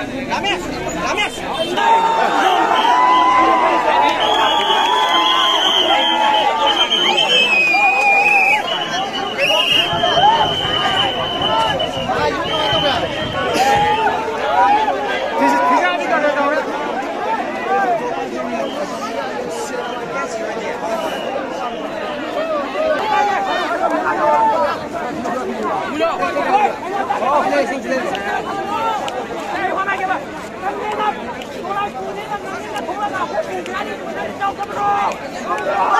¡La mesa! ¡La! 你们到底说不说说不说